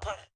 Push.